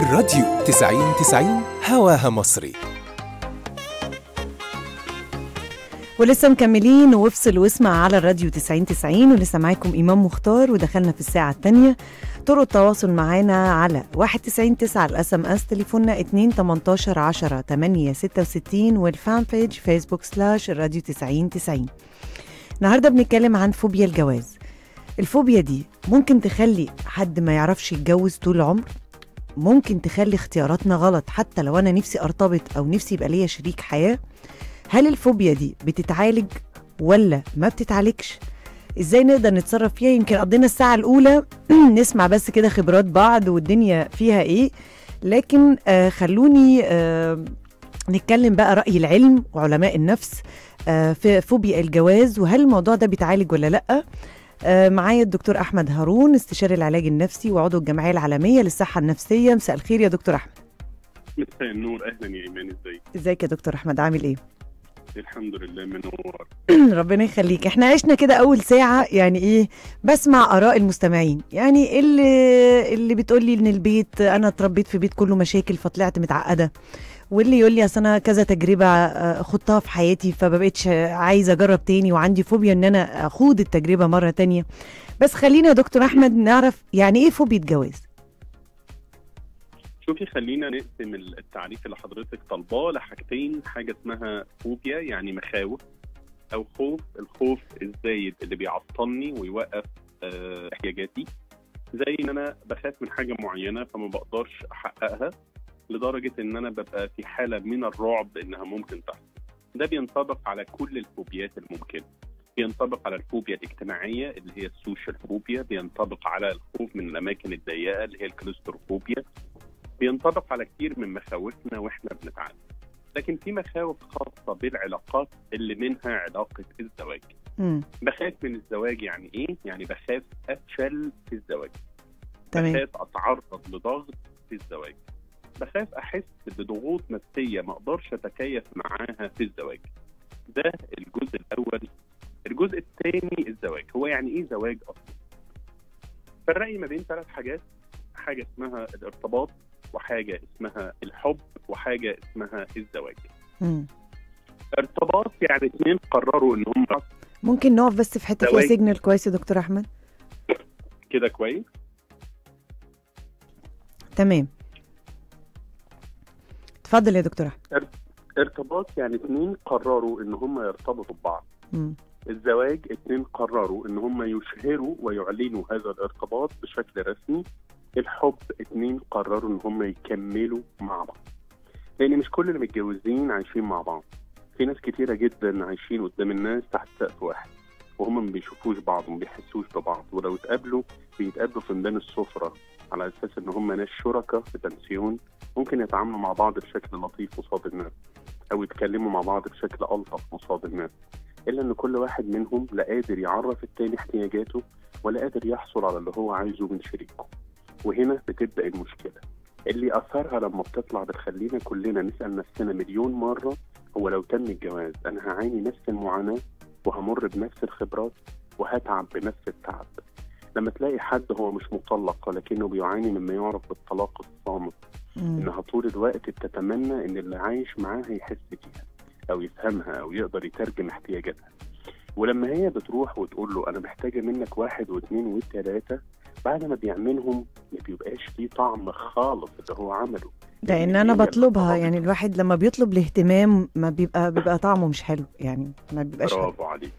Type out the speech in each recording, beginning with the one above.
الراديو 90 90 هواها مصري. ولسه مكملين وافصل واسمع على الراديو 90 90 ولسه معاكم إيمان مختار ودخلنا في الساعة الثانية طرق التواصل معانا على 91 9 ال SMS تليفوننا 2 18 10 8 66 وال fan page فيسبوك slash الراديو 90 90 النهارده بنتكلم عن فوبيا الجواز. الفوبيا دي ممكن تخلي حد ما يعرفش يتجوز طول العمر ممكن تخلي اختياراتنا غلط حتى لو أنا نفسي أرتبط أو نفسي يبقى ليا شريك حياة؟ هل الفوبيا دي بتتعالج ولا ما بتتعالجش؟ إزاي نقدر نتصرف فيها؟ يمكن قضينا الساعة الأولى. نسمع بس كده خبرات بعض والدنيا فيها إيه. لكن آه خلوني آه نتكلم بقى رأي العلم وعلماء النفس آه في فوبيا الجواز وهل الموضوع ده بيتعالج ولا لأ. معايا الدكتور أحمد هارون استشاري العلاج النفسي وعضو الجمعية العالمية للصحة النفسية. مساء الخير يا دكتور أحمد. مساء النور. أهلا يا إيمان. ازيك إزيك يا دكتور أحمد؟ عامل إيه؟ الحمد لله منور ربنا يخليك. إحنا عشنا كده أول ساعة يعني إيه بسمع آراء المستمعين. يعني اللي اللي بتقول لي إن البيت أنا اتربيت في بيت كله مشاكل فطلعت متعقدة. واللي يقول لي أصل أنا كذا تجربة آه، خضتها في حياتي فمبقتش عايزة أجرب تاني وعندي فوبيا إن أنا أخوض التجربة مرة تانية. بس خلينا يا دكتور أحمد نعرف يعني إيه فوبيا جواز شوفي خلينا نقسم التعريف اللي حضرتك طالباه لحاجتين حاجة اسمها فوبيا يعني مخاوف أو خوف. الخوف الزايد اللي بيعطلني ويوقف آه، احتياجاتي. زي إن أنا بخاف من حاجة معينة فما بقدرش أحققها. لدرجة إن أنا ببقى في حالة من الرعب إنها ممكن تحصل. ده بينطبق على كل الفوبيات الممكنة. بينطبق على الفوبيا الاجتماعية اللي هي ال social phobia بينطبق على الخوف من الأماكن الضيقة اللي هي ال claustrophobia. بينطبق على كتير من مخاوفنا وإحنا بنتعلم لكن في مخاوف خاصة بالعلاقات اللي منها علاقة الزواج. بخاف من الزواج يعني إيه؟ يعني بخاف أفشل في الزواج. تمام. بخاف أتعرض لضغط في الزواج. بخاف أحس بضغوط نفسية ما أقدرش أتكيف معاها في الزواج. ده الجزء الأول. الجزء الثاني الزواج. هو يعني إيه زواج أصلا؟ فرقي ما بين ثلاث حاجات. حاجة اسمها الارتباط وحاجة اسمها الحب وحاجة اسمها الزواج. مم. ارتباط يعني اثنين قرروا إن هم ممكن نقف بس في حتة فيها. سيجنال كويس يا دكتور أحمد؟ كده كويس؟ تمام. اتفضل يا دكتور احمد ارتباط يعني اثنين قرروا إن هم يرتبطوا ببعض. الزواج اتنين قرروا إن هم يشهروا ويعلنوا هذا الارتباط بشكل رسمي. الحب اتنين قرروا إن هم يكملوا مع بعض. لأن مش كل اللي متجوزين عايشين مع بعض. في ناس كتيرة جدا عايشين قدام الناس تحت سقف واحد. وهم ما بيشوفوش بعض وما بيحسوش ببعض. ولو اتقابلوا بيتقابلوا في ميدان السفرة. على أساس إن هم ناس شركاء في بنسيون ممكن يتعاملوا مع بعض بشكل لطيف قصاد الناس أو يتكلموا مع بعض بشكل ألطف قصاد الناس إلا إن كل واحد منهم لا قادر يعرف التاني احتياجاته ولا قادر يحصل على اللي هو عايزه من شريكه. وهنا بتبدأ المشكلة. اللي أثرها لما بتطلع بتخلينا كلنا نسأل نفسنا مليون مرة هو لو تم الجواز أنا هعاني نفس المعاناة وهمر بنفس الخبرات وهتعب بنفس التعب. لما تلاقي حد هو مش مطلق ولكنه بيعاني مما يعرف بالطلاق الصامت. إنها طول الوقت بتتمنى إن اللي عايش معاها يحس بيها أو يفهمها أو يقدر يترجم احتياجاتها. ولما هي بتروح وتقول له أنا محتاجة منك واحد واثنين وثلاثة بعد ما بيعملهم ما بيبقاش فيه طعم خالص اللي هو عمله. لأن أنا بطلبها يعني الواحد لما بيطلب الاهتمام ما بيبقى بيبقى طعمه مش حلو يعني ما بيبقاش برافو عليك.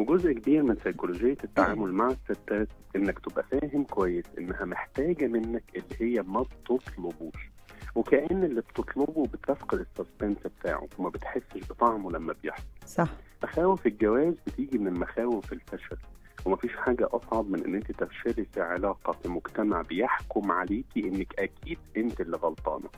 وجزء كبير من سيكولوجيه التعامل مع الستات إنك تبقى فاهم كويس إنها محتاجة منك اللي هي ما بتطلبوش وكأن اللي بتطلبه بتفقد السسبنس بتاعه وما بتحسش بطعمه لما بيحصل. صح. مخاوف الجواز بتيجي من مخاوف الفشل. ومفيش حاجة أصعب من إن أنت تفشلي في علاقة في مجتمع بيحكم عليكي إنك أكيد أنت اللي غلطانة.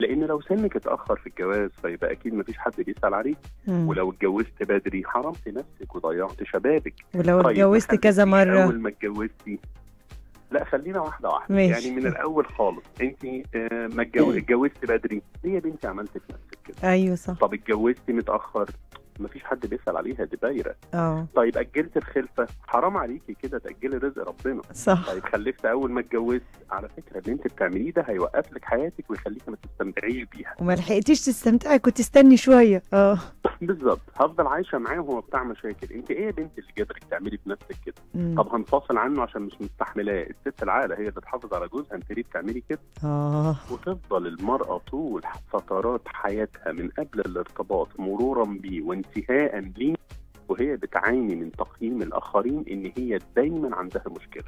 لأن لو سنك اتأخر في الجواز فيبقى أكيد مفيش حد بيسأل عليك. مم. ولو اتجوزت بدري حرمت نفسك وضيعت شبابك. ولو طيب اتجوزت ما كذا مرة. أول ما اتجوزتي. لا خلينا واحدة واحدة. ماشي. يعني من الأول خالص أنت آه، ما اتجو- اتجوزت بدري. ليه يا بنتي عملت في نفسك كده؟ أيوه صح. طب اتجوزتي متأخر مفيش حد بيسأل عليها دي بايره آه. طيب أجلت الخلفة حرام عليكي كده تأجلي رزق ربنا. صح. طيب خلفت أول ما اتجوزت على فكرة اللي أنت بتعمليه ده هيوقف لك حياتك ويخليك ما تستمتعيش بيها. وما لحقتيش تستمتعي كنت استني شوية. آه. بالظبط. هفضل عايشة معاه وهو بتاع مشاكل. أنت إيه يا بنتي اللي جابرك تعملي في نفسك كده؟ مم. طب هنفصل عنه عشان مش مستحملاه. الست العاقلة هي اللي تحافظ على جوزها أنت ليه بتعملي كده؟ آه. وتفضل المرأة طول فترات حياتها من قبل الارتباط مرورا بيه وانتهاء ليه وهي بتعاني من تقييم الآخرين إن هي دايما عندها مشكلة.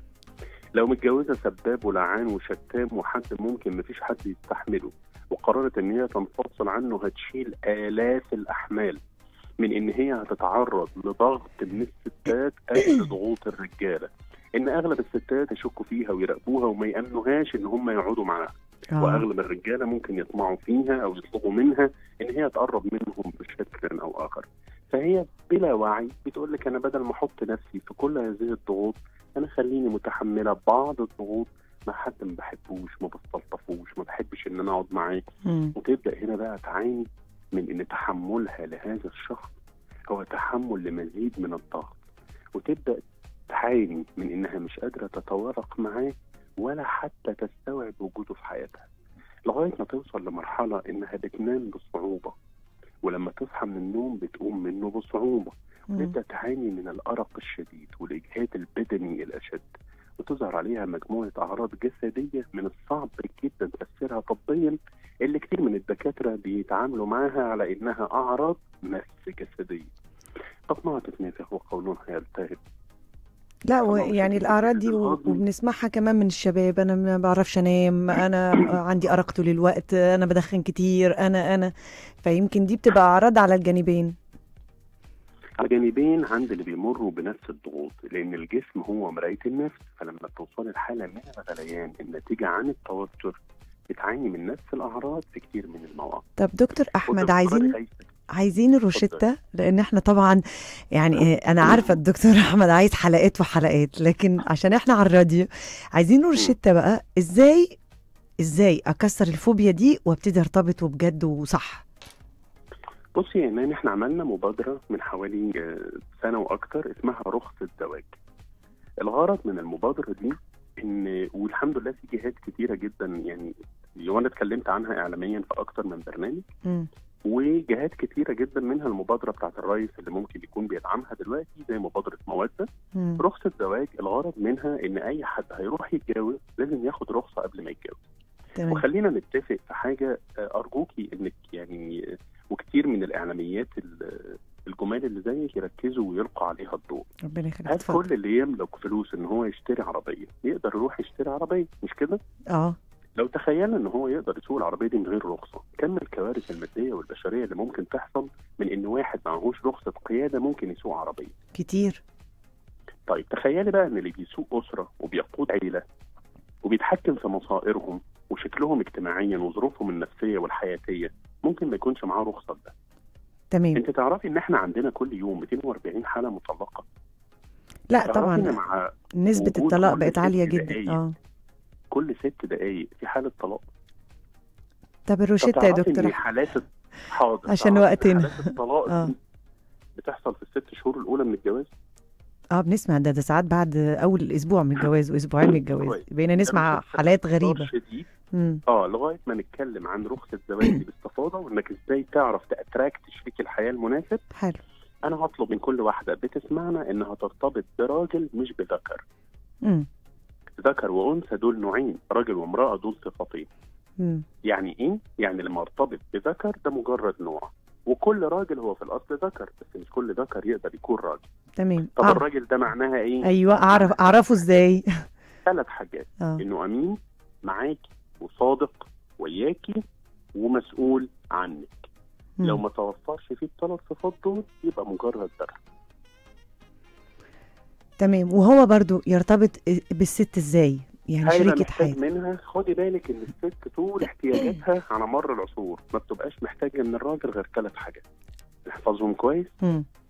لو متجوزة سباب ولعان وشتام وحد ممكن مفيش حد يستحمله وقررت إن هي تنفصل عنه هتشيل آلاف الأحمال من إن هي هتتعرض لضغط من الستات قبل ضغوط الرجالة. إن أغلب الستات يشكوا فيها ويراقبوها وما يأمنوهاش إن هم يقعدوا معاها. آه. وأغلب الرجالة ممكن يطمعوا فيها أو يطلبوا منها إن هي تقرب منهم بشكل أو آخر. فهي بلا وعي بتقول لك أنا بدل ما أحط نفسي في كل هذه الضغوط أنا خليني متحملة بعض الضغوط. مع حد ما بحبوش ما بستلطفوش ما بحبش إن أنا أقعد معاه. وتبدأ هنا بقى تعاني من إن تحملها لهذا الشخص هو تحمل لمزيد من الضغط. وتبدأ تعاني من إنها مش قادرة تتوافق معاه ولا حتى تستوعب وجوده في حياتها. لغاية ما توصل لمرحلة انها بتنام بصعوبه ولما تصحى من النوم بتقوم منه بصعوبة مم. تبدا تعاني من الأرق الشديد والإجهاد البدني الأشد وتظهر عليها مجموعة أعراض جسدية من الصعب جدا تفسيرها طبيا اللي كتير من الدكاترة بيتعاملوا معاها على إنها أعراض مس جسدية. بطنها تتنفخ وقولونها يلتهب لا يعني الأعراض دي. وبنسمعها كمان من الشباب أنا ما بعرفش أنام أنا عندي أرق طول الوقت أنا بدخن كتير أنا أنا فيمكن دي بتبقى أعراض على الجانبين على جانبين عند اللي بيمروا بنفس الضغوط لأن الجسم هو مراية النفس فلما بتوصل لحالة من الغليان الناتجه عن التوتر بتعاني من نفس الأعراض في كتير من المواقف طب دكتور أحمد عايزين. عايزين الروشتة لأن إحنا طبعا يعني إيه، أنا عارفة الدكتور أحمد عايز حلقات وحلقات لكن عشان إحنا على الراديو. عايزين روشتة بقى إزاي إزاي أكسر الفوبيا دي وأبتدي أرتبط وبجد وصح؟ بصي يا إيمان إحنا عملنا مبادرة من حوالي آه، سنة وأكتر اسمها رخصه زواج الغرض من المبادرة دي إن والحمد لله في جهات كتيرة جدا يعني وأنا اتكلمت عنها اعلاميا في أكتر من برنامج. مم. وجهات كتيرة جدا منها المبادرة بتاعت الرئيس اللي ممكن يكون بيدعمها دلوقتي زي مبادرة موده مم. رخصة زواج الغرض منها إن أي حد هيروح يتجوز لازم ياخد رخصة قبل ما يتجوز. تمام. وخلينا نتفق في حاجة آه، ارجوكي إنك يعني وكتير من الإعلاميات ال- الجمال اللي زيك يركزوا ويلقوا عليها الضوء ربنا يخليك. اتفضل. كل اللي يملك فلوس إن هو يشتري عربية. يقدر يروح يشتري عربية مش كده؟ آه. لو تخيلنا ان هو يقدر يسوق العربية دي من غير رخصة كم الكوارث المادية والبشرية اللي ممكن تحصل من إن واحد معهوش رخصة قيادة ممكن يسوق عربية؟ كتير. طيب تخيلي بقى إن اللي بيسوق أسرة وبيقود عيلة وبيتحكم في مصائرهم وشكلهم اجتماعيا وظروفهم النفسية والحياتية ممكن ما يكونش معاه رخصة ده تمام. أنت تعرفي إن إحنا عندنا كل يوم 240 حالة مطلقة؟ لا طبعا مع نسبة وجود الطلاق بقت دقايق. جدا. آه. كل ست دقائق في حالة طلاق طب الروشتة يا دكتور. حالات حاضر عشان وقتنا. حالات الطلاق آه. بتحصل في الست شهور الأولى من الجواز آه بنسمع ده ده ساعات بعد أول أسبوع من الجواز وأسبوعين من الجواز كويس. بقينا نسمع حالات غريبة شديد. آه لغاية ما نتكلم عن رخصة الزواج باستفاضة وإنك إزاي تعرف تأتراكت شريك الحياة المناسب حلو أنا هطلب من كل واحدة بتسمعنا إنها ترتبط براجل مش بذكر. ذكر وأنثى دول نوعين راجل وامرأة دول صفتين. يعني إيه؟ يعني لما ارتبط بذكر ده مجرد نوع. وكل راجل هو في الأصل ذكر بس مش كل ذكر يقدر يكون راجل. تمام. طب أعرف. الراجل ده معناها إيه؟ أيوه أعرف أعرفه إزاي؟ ثلاث حاجات. آه. إنه أمين معاكي وصادق وياكي ومسؤول عنك. لو مم. ما توفرش فيه الثلاث صفات دول يبقى مجرد ذكر. تمام. وهو برضو يرتبط بالست إزاي؟ يعني شريكة حياة منها خدي بالك إن الست طول احتياجاتها على مر العصور. ما بتبقاش محتاجة من الراجل غير ثلاث حاجات. احفظهم كويس.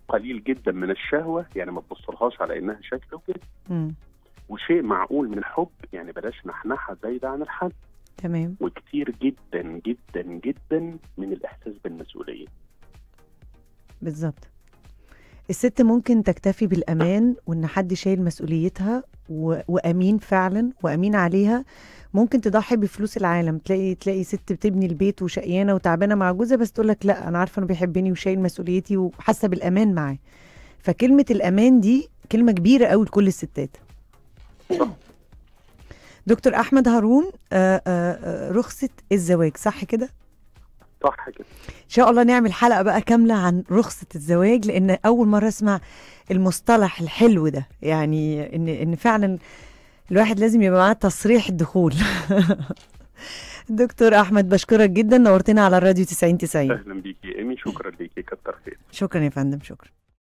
قليل جدا من الشهوة يعني ما تبصلهاش على إنها شكل وكده. وشيء معقول من الحب يعني بلاش نحنحة زايده عن الحد. تمام. وكتير جدا جدا جدا من الإحساس بالمسؤولية. بالظبط. الست ممكن تكتفي بالأمان وإن حد شايل مسؤوليتها و... وأمين فعلا وأمين عليها. ممكن تضحي بفلوس العالم. تلاقي تلاقي ست بتبني البيت وشقيانة وتعبانة مع جوزها بس تقول لك لا أنا عارفة إنه بيحبني وشايل مسؤوليتي وحاسة بالأمان معاه. فكلمة الأمان دي كلمة كبيرة قوي لكل الستات. دكتور أحمد هارون آه، آه، آه، رخصة الزواج صح كده؟ صح كده. إن شاء الله نعمل حلقة بقى كاملة عن رخصة الزواج لأن أول مرة أسمع المصطلح الحلو ده. يعني إن إن فعلا الواحد لازم يبقى معاه تصريح الدخول. دكتور أحمد بشكرك جدا. نورتنا على الراديو 90 90 أهلا بيكي يا إيمي. شكرا ليكي. كتر خير. شكرا يا فندم. شكرا.